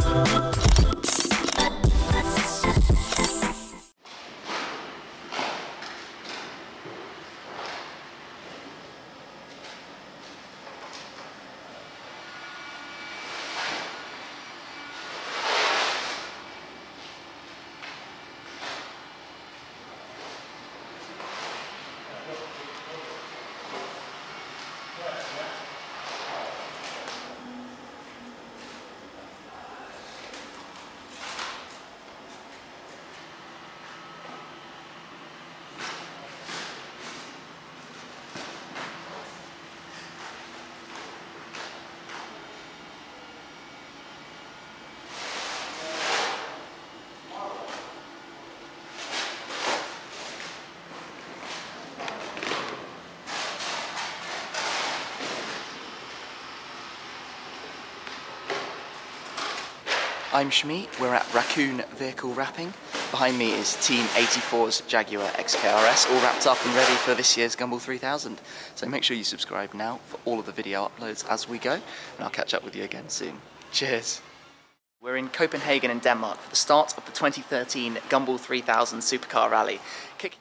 you I'm Shmee, we're at Raccoon Vehicle Wrapping. Behind me is Team 84's Jaguar XKRS, all wrapped up and ready for this year's Gumball 3000. So make sure you subscribe now for all of the video uploads as we go, and I'll catch up with you again soon. Cheers! We're in Copenhagen in Denmark for the start of the 2013 Gumball 3000 Supercar Rally. Kick